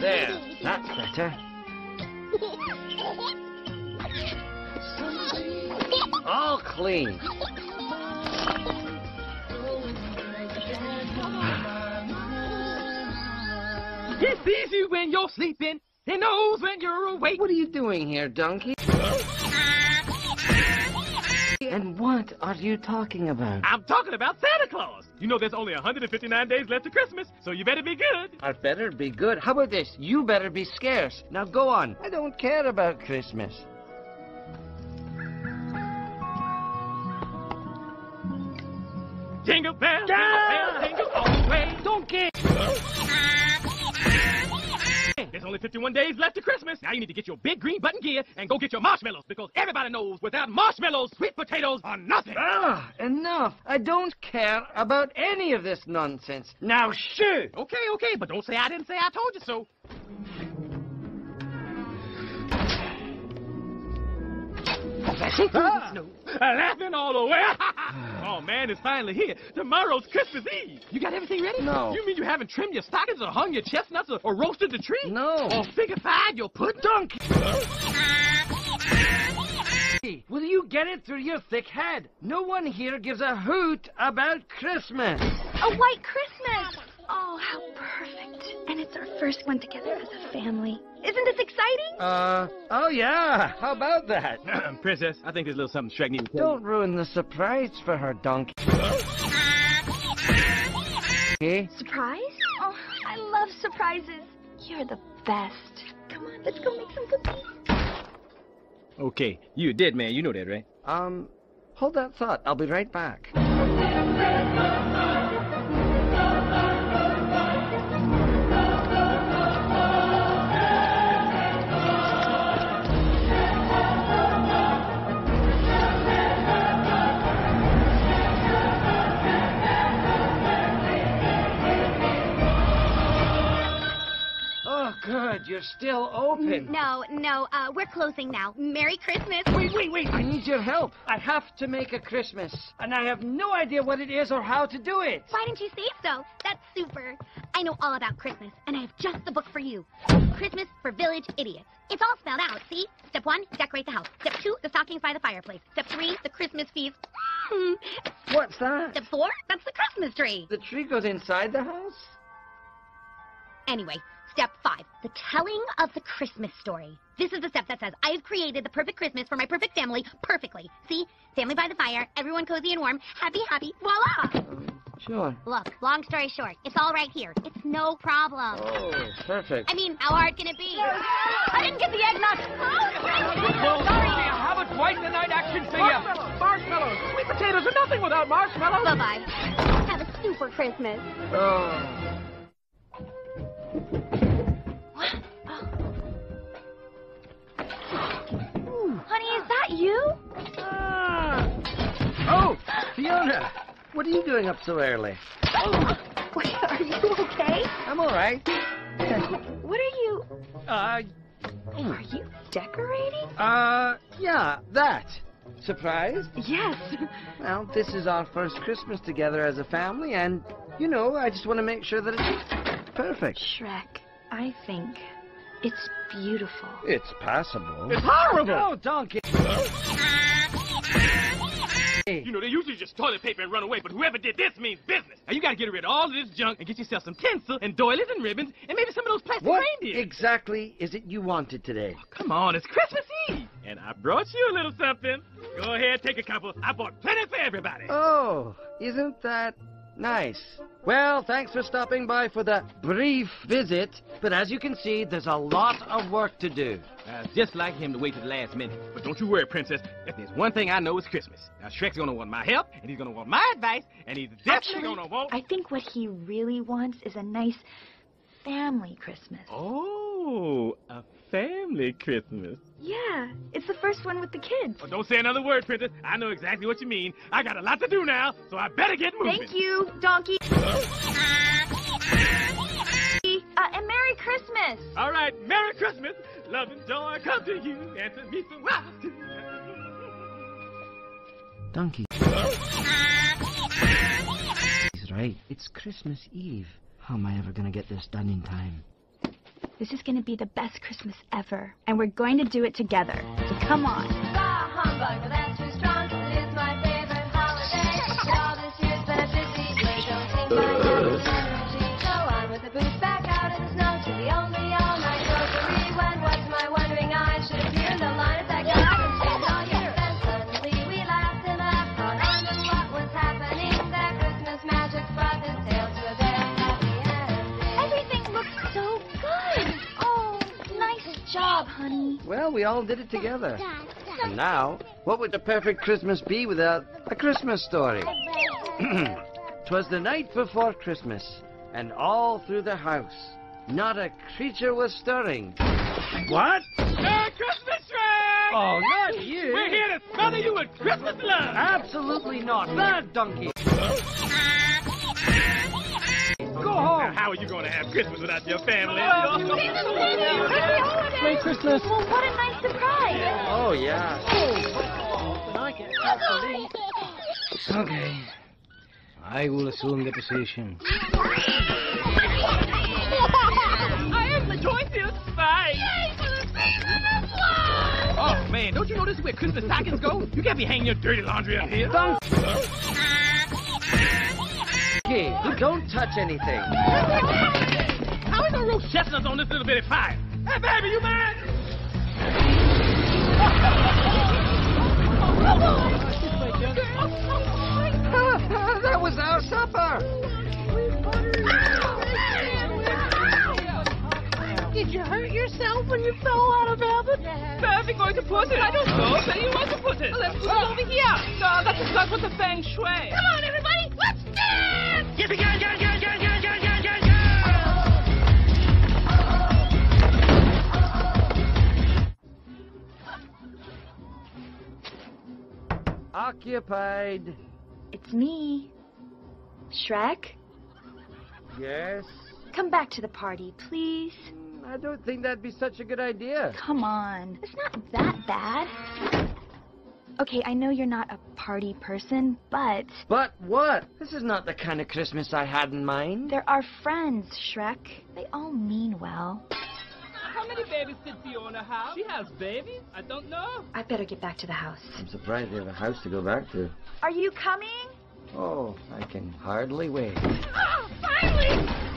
There, that's better. All clean. He sees you when you're sleeping. He knows when you're awake. What are you doing here, donkey? And what are you talking about? I'm talking about Santa Claus. You know there's only 159 days left to Christmas, so you better be good. I better be good. How about this? You better be scarce. Now go on. I don't care about Christmas. Jingle bells, jingle only 51 days left to Christmas. Now you need to get your big green button gear and go get your marshmallows because everybody knows without marshmallows, sweet potatoes are nothing. Ah, enough. I don't care about any of this nonsense. Now shoot! Okay, okay, but don't say I didn't say I told you so. Ah. Laughing all the way. oh, man, it's finally here. Tomorrow's Christmas Eve. You got everything ready? No. You mean you haven't trimmed your stockings or hung your chestnuts or, or roasted the tree? No. Or figure-fied your pudding? Donkey! Will you get it through your thick head? No one here gives a hoot about Christmas. A white Christmas! Oh, how perfect. And it's our first one together as a family. Isn't this exciting? Uh, oh yeah. How about that? Princess, I think there's a little something Shrek needs to tell Don't ruin the surprise for her, donkey. Okay? Surprise? Oh, I love surprises. You're the best. Come on, let's go make some cookies. Okay, you did, man. You know that, right? Um, hold that thought. I'll be right back. You're still open. No, no, uh, we're closing now. Merry Christmas. Wait, wait, wait. I need your help. I have to make a Christmas, and I have no idea what it is or how to do it. Why didn't you say so? That's super. I know all about Christmas, and I have just the book for you. Christmas for Village Idiots. It's all spelled out, see? Step one, decorate the house. Step two, the stockings by the fireplace. Step three, the Christmas feast. What's that? Step four, that's the Christmas tree. The tree goes inside the house? Anyway, step five, the telling of the Christmas story. This is the step that says, I have created the perfect Christmas for my perfect family perfectly. See? Family by the fire, everyone cozy and warm, happy, happy, voila! Sure. Look, long story short, it's all right here. It's no problem. Oh, perfect. I mean, how hard can it be? I didn't get the eggnog. Sorry. How about twice the night action figure? Marshmallows! Marshmallows! Sweet potatoes are nothing without marshmallows. Bye-bye. Have a super Christmas. Oh. You? Oh, Fiona. What are you doing up so early? Wait, are you okay? I'm all right. What are you... Uh, Are you decorating? uh, yeah, that. Surprised? Yes. Well, this is our first Christmas together as a family, and, you know, I just want to make sure that it's perfect. Shrek, I think it's beautiful. It's passable. It's horrible. Oh, donkey. You know, they usually just toilet paper and run away, but whoever did this means business. Now you gotta get rid of all of this junk and get yourself some tinsel and doilies and ribbons and maybe some of those plastic What reindeer. exactly is it you wanted today? Oh, come on, it's Christmas Eve. And I brought you a little something. Go ahead, take a couple. I bought plenty for everybody. Oh, isn't that nice? Well, thanks for stopping by for the brief visit, but as you can see, there's a lot of work to do. Uh, just like him to wait to the last minute. But don't you worry, Princess. If there's one thing I know, it's Christmas. Now, Shrek's gonna want my help, and he's gonna want my advice, and he's definitely Actually, gonna want... I think what he really wants is a nice family Christmas. Oh, a family Christmas. Yeah, it's the first one with the kids. Oh, don't say another word, Princess. I know exactly what you mean. I got a lot to do now, so I better get moving. Thank you, Donkey. Uh, and Merry Christmas. All right, Merry Christmas. Love and joy come to you, and to me some wild too. Donkey. He's right. It's Christmas Eve. How am I ever going to get this done in time? This is going to be the best Christmas ever, and we're going to do it together. So come on. Job, honey. Well, we all did it together. And now, what would the perfect Christmas be without a Christmas story? 'Twas the night before Christmas, and all through the house, not a creature was stirring. What? Merry Christmas, Shrek! Oh, not you! We're here to smother you with Christmas love! Absolutely not. That donkey. Go Now, how are you going to have Christmas without your family? Merry Christmas. Well, what a nice surprise. Oh, yeah. Oh. Okay. I will assume the position. I am the Joyfield spy! Oh, man, don't you know this is where Christmas stockings go? You can't be hanging your dirty laundry up here. Donkey, don't touch anything. How we gonna roast chestnuts on this little bitty fire? Hey, baby, you mind? that was our supper. Did you hurt yourself when you fell out of heaven? Where are we going to put it? I don't know. Where you want to put it? Let's put it over here. No, that's not with the feng shui. Come on, everybody. Occupied. It's me. Shrek, Yes. come back to the party, please. Hmm, I don't think that'd be such a good idea. Come on. It's not that bad. Okay, I know you're not a party person, but But what? This is not the kind of Christmas I had in mind. there are friends, Shrek. They all mean well. How many babies did Fiona have? She has babies? I don't know. I better get back to the house. I'm surprised they have a house to go back to. Are you coming? Oh, I can hardly wait. Oh, finally!